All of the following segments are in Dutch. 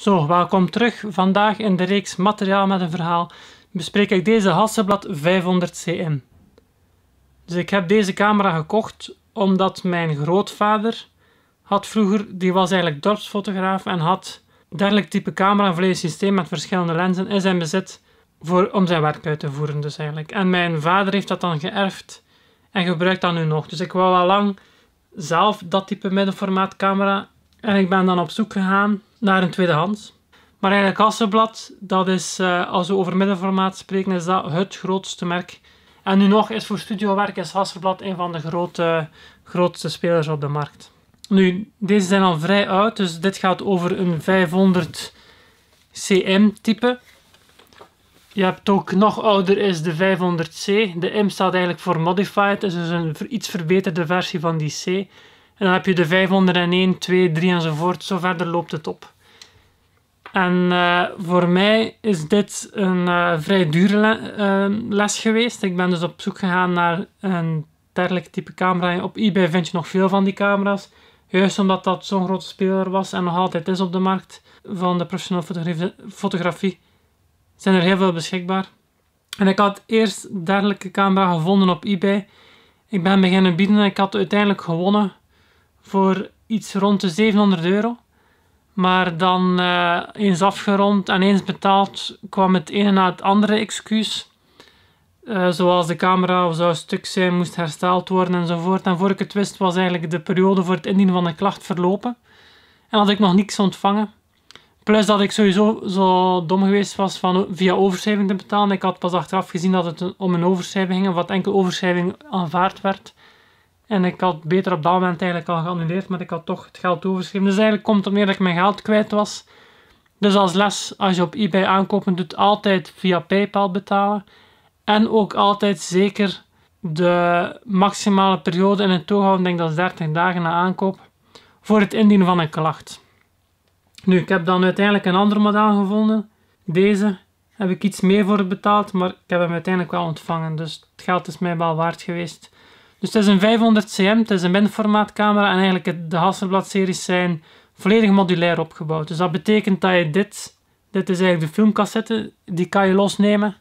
Zo, welkom terug. Vandaag in de reeks Materiaal met een verhaal bespreek ik deze Hasselblad 500 cm. Dus ik heb deze camera gekocht omdat mijn grootvader had vroeger, die was eigenlijk dorpsfotograaf en had dergelijk type camera, een volledig systeem met verschillende lenzen in zijn bezit voor, om zijn werk uit te voeren dus eigenlijk. En mijn vader heeft dat dan geërfd en gebruikt dat nu nog. Dus ik wou al lang zelf dat type middenformaat camera en ik ben dan op zoek gegaan naar een tweedehands. Maar eigenlijk Hasselblad, dat is, uh, als we over middenformaat spreken, is dat het grootste merk. En nu nog is voor studiowerk is Hasselblad een van de grote, grootste spelers op de markt. Nu, deze zijn al vrij oud, dus dit gaat over een 500 cm type. Je hebt ook nog ouder is de 500C. De M staat eigenlijk voor Modified, dus is een iets verbeterde versie van die C. En dan heb je de 501, 2, 3 enzovoort. Zo verder loopt het op. En uh, voor mij is dit een uh, vrij dure uh, les geweest. Ik ben dus op zoek gegaan naar een dergelijk type camera. Op eBay vind je nog veel van die camera's. Juist omdat dat zo'n grote speler was en nog altijd is op de markt van de professionele fotografie zijn er heel veel beschikbaar. En ik had eerst dergelijke camera gevonden op eBay. Ik ben beginnen bieden en ik had uiteindelijk gewonnen voor iets rond de 700 euro. Maar dan uh, eens afgerond en eens betaald kwam het ene na het andere excuus. Uh, zoals de camera zou stuk zijn, moest hersteld worden enzovoort. En voor ik het wist was eigenlijk de periode voor het indienen van een klacht verlopen. En had ik nog niets ontvangen. Plus dat ik sowieso zo dom geweest was van via overschrijving te betalen. Ik had pas achteraf gezien dat het om een overschrijving ging, of wat enkel overschrijving aanvaard werd. En ik had beter op dat moment eigenlijk al geannuleerd, maar ik had toch het geld overgeschreven. Dus eigenlijk komt het meer dat ik mijn geld kwijt was. Dus als les, als je op eBay aankopen doet, altijd via PayPal betalen. En ook altijd zeker de maximale periode in het toehouden, houden, denk dat is 30 dagen na aankoop, voor het indienen van een klacht. Nu, ik heb dan uiteindelijk een ander model gevonden. Deze heb ik iets meer voor betaald, maar ik heb hem uiteindelijk wel ontvangen. Dus het geld is mij wel waard geweest. Dus het is een 500 cm, het is een middenformaat camera en eigenlijk de Hasselblad-series zijn volledig modulair opgebouwd. Dus dat betekent dat je dit, dit is eigenlijk de filmcassette, die kan je losnemen.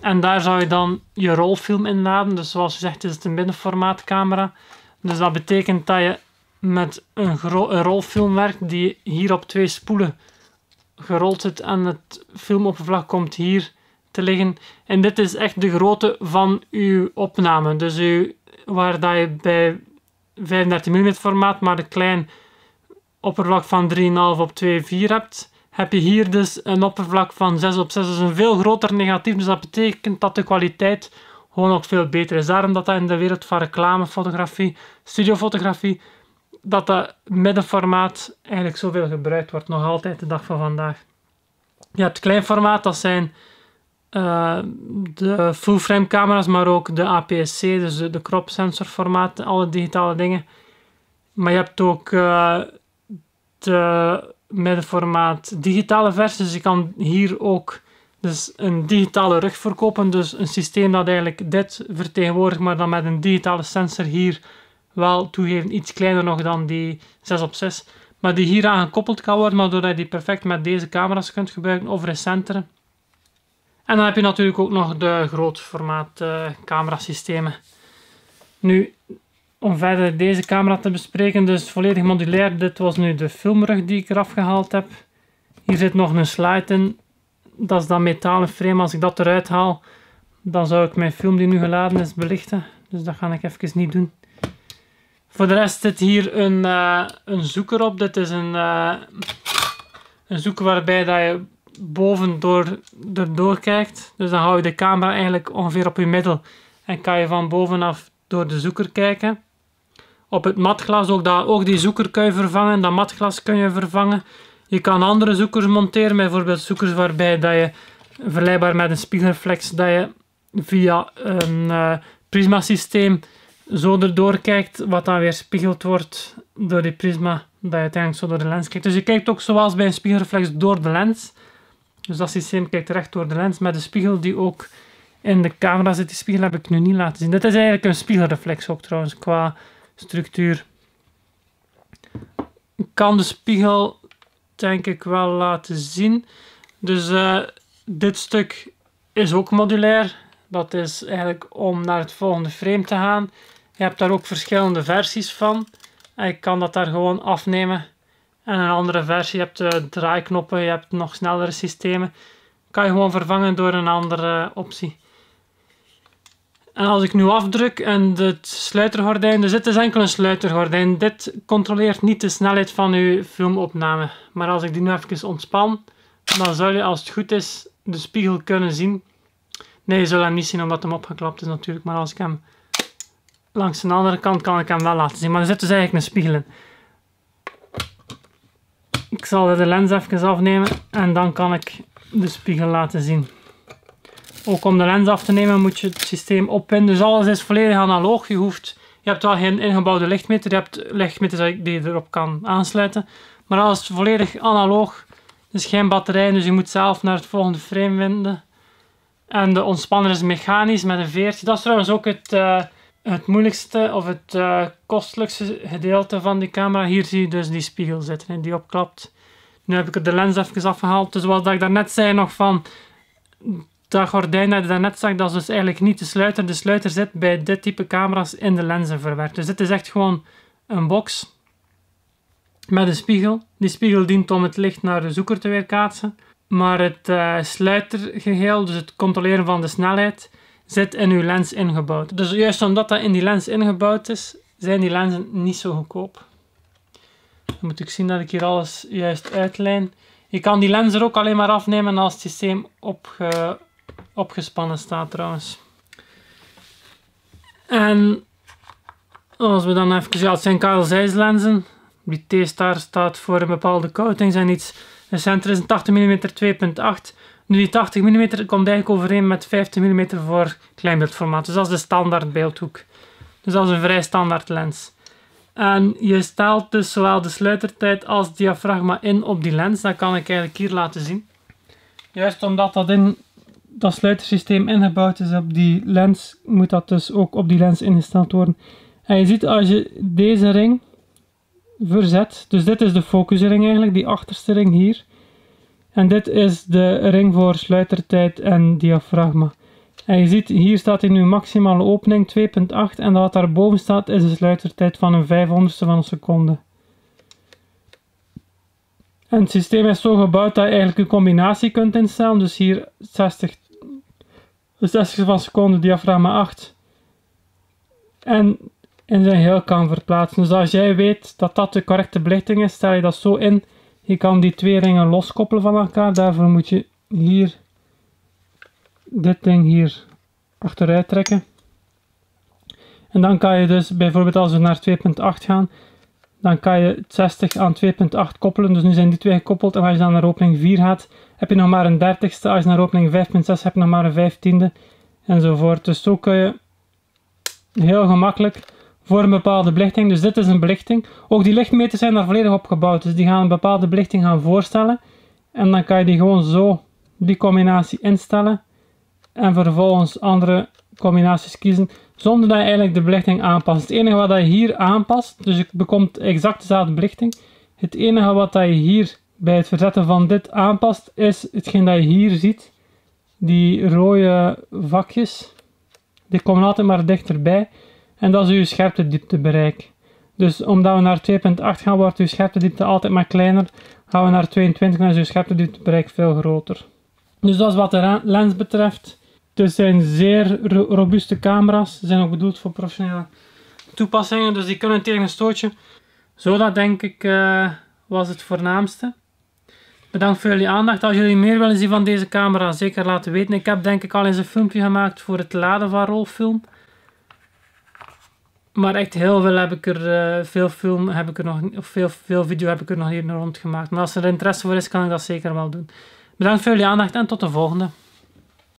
En daar zou je dan je rolfilm in laden. Dus zoals je zegt is het een middenformaat camera. Dus dat betekent dat je met een, rolfilm werkt die hier op twee spoelen gerold zit en het filmoppervlak komt hier te liggen. En dit is echt de grootte van uw opname. Dus u, waar dat je bij 35 mm formaat maar een klein oppervlak van 3,5 op 2,4 hebt, heb je hier dus een oppervlak van 6 op 6. Dus een veel groter negatief. Dus dat betekent dat de kwaliteit gewoon ook veel beter is. Daarom dat dat in de wereld van reclamefotografie, studiofotografie dat dat middenformaat eigenlijk zoveel gebruikt wordt, nog altijd de dag van vandaag. Je hebt kleinformaat, dat zijn uh, de full-frame camera's, maar ook de APS-C, dus de, crop sensor formaat, alle digitale dingen. Maar je hebt ook uh, de middenformaat digitale versies, dus je kan hier ook dus een digitale rug verkopen, dus een systeem dat eigenlijk dit vertegenwoordigt, maar dan met een digitale sensor hier wel toegeven iets kleiner nog dan die 6 op 6 maar die hier aan gekoppeld kan worden, maar doordat je die perfect met deze camera's kunt gebruiken of recenteren. En dan heb je natuurlijk ook nog de grootformaat uh, camerasystemen. Nu, om verder deze camera te bespreken, dus volledig modulair. Dit was nu de filmrug die ik eraf gehaald heb. Hier zit nog een slide in. Dat is dat metalen frame. Als ik dat eruit haal, dan zou ik mijn film die nu geladen is belichten. Dus dat ga ik even niet doen. Voor de rest zit hier een, uh, een zoeker op. Dit is een, uh, een zoeker waarbij dat je boven door, erdoor kijkt. Dus dan hou je de camera eigenlijk ongeveer op je middel. En kan je van bovenaf door de zoeker kijken. Op het matglas ook, dat, ook die zoeker kun je vervangen. Dat matglas kun je vervangen. Je kan andere zoekers monteren. Bijvoorbeeld zoekers waarbij dat je vergelijkbaar met een spiegelreflex dat je via een uh, prisma systeem zo erdoor kijkt, wat dan weer spiegeld wordt door die prisma, dat je uiteindelijk zo door de lens kijkt. Dus je kijkt ook zoals bij een spiegelreflex door de lens. Dus dat systeem kijkt recht door de lens met de spiegel die ook in de camera zit. Die spiegel heb ik nu niet laten zien. Dit is eigenlijk een spiegelreflex ook trouwens, qua structuur. Ik kan de spiegel denk ik wel laten zien. Dus uh, dit stuk is ook modulair. Dat is eigenlijk om naar het volgende frame te gaan. Je hebt daar ook verschillende versies van. En je kan dat daar gewoon afnemen. En een andere versie, je hebt de draaiknoppen, je hebt nog snellere systemen. Kan je gewoon vervangen door een andere optie. En als ik nu afdruk en het sluitergordijn, dus dit is enkel een sluitergordijn. Dit controleert niet de snelheid van uw filmopname. Maar als ik die nu even ontspan, dan zou je als het goed is de spiegel kunnen zien. Nee, je zult hem niet zien omdat hem opgeklapt is natuurlijk. Maar als ik hem langs de andere kant kan ik hem wel laten zien. Maar er zit dus eigenlijk een spiegel in. Ik zal de lens even afnemen en dan kan ik de spiegel laten zien. Ook om de lens af te nemen moet je het systeem opwinden. Dus alles is volledig analoog. Je, hoeft, je hebt wel geen ingebouwde lichtmeter. Je hebt lichtmeters die je erop kan aansluiten. Maar alles is volledig analoog. Dus geen batterij, dus je moet zelf naar het volgende frame winden. En de ontspanner is mechanisch met een veertje. Dat is trouwens ook het, uh, het moeilijkste of het uh, kostelijkste gedeelte van die camera. Hier zie je dus die spiegel zitten die opklapt. Nu heb ik de lens even afgehaald. Dus wat ik daarnet zei nog van dat gordijn dat je daarnet zag, dat is dus eigenlijk niet de sluiter. De sluiter zit bij dit type camera's in de lenzen verwerkt. Dus dit is echt gewoon een box met een spiegel. Die spiegel dient om het licht naar de zoeker te weerkaatsen. Maar het uh, sluitergeheel, dus het controleren van de snelheid, zit in uw lens ingebouwd. Dus juist omdat dat in die lens ingebouwd is, zijn die lenzen niet zo goedkoop. Dan moet ik zien dat ik hier alles juist uitlijn. Je kan die lens er ook alleen maar afnemen als het systeem opge opgespannen staat trouwens. En als we dan even, ja het zijn Carl Zeiss lenzen. Die T-star staat voor een bepaalde coating. Zijn iets recenter is een 80 mm 2.8. Nu die 80 mm komt eigenlijk overeen met 50 mm voor kleinbeeldformaat. Dus dat is de standaard beeldhoek. Dus dat is een vrij standaard lens. En je stelt dus zowel de sluitertijd als diafragma in op die lens. Dat kan ik eigenlijk hier laten zien. Juist omdat dat in dat sluitersysteem ingebouwd is op die lens, moet dat dus ook op die lens ingesteld worden. En je ziet als je deze ring verzet, dus dit is de focusring eigenlijk, die achterste ring hier. En dit is de ring voor sluitertijd en diafragma. En je ziet, hier staat in nu maximale opening 2.8 en wat daarboven staat is de sluitertijd van een 500ste van een seconde. En het systeem is zo gebouwd dat je eigenlijk een combinatie kunt instellen. Dus hier 60 dus 60 van seconde diafragma 8. En in zijn heel kan verplaatsen. Dus als jij weet dat dat de correcte belichting is, stel je dat zo in. Je kan die twee ringen loskoppelen van elkaar. Daarvoor moet je hier dit ding hier achteruit trekken. En dan kan je dus bijvoorbeeld als we naar 2.8 gaan, dan kan je 60 aan 2.8 koppelen. Dus nu zijn die twee gekoppeld. En als je dan naar opening 4 gaat, heb je nog maar een dertigste. Als je naar opening 5.6 heb je nog maar een vijftiende. Enzovoort. Dus zo kun je heel gemakkelijk voor een bepaalde belichting. Dus dit is een belichting. Ook die lichtmeters zijn daar volledig op gebouwd. Dus die gaan een bepaalde belichting gaan voorstellen. En dan kan je die gewoon zo, die combinatie instellen. En vervolgens andere combinaties kiezen. Zonder dat je eigenlijk de belichting aanpast. Het enige wat je hier aanpast, dus je bekomt exact dezelfde belichting. Het enige wat je hier bij het verzetten van dit aanpast, is hetgeen dat je hier ziet. Die rode vakjes, die komen altijd maar dichterbij. En dat is uw scherptedieptebereik. Dus omdat we naar 2.8 gaan, wordt uw scherptediepte altijd maar kleiner. Gaan we naar 22, dan is uw scherptedieptebereik veel groter. Dus dat is wat de lens betreft. Het zijn zeer robuuste camera's. Ze zijn ook bedoeld voor professionele toepassingen. Dus die kunnen tegen een stootje. Zo dat denk ik uh, was het voornaamste. Bedankt voor jullie aandacht. Als jullie meer willen zien van deze camera, zeker laten weten. Ik heb denk ik al eens een filmpje gemaakt voor het laden van rolfilm. Maar echt heel veel heb ik er, uh, veel film heb ik er nog, of veel, veel video heb ik er nog niet rond gemaakt. Maar als er interesse voor is, kan ik dat zeker wel doen. Bedankt voor jullie aandacht en tot de volgende.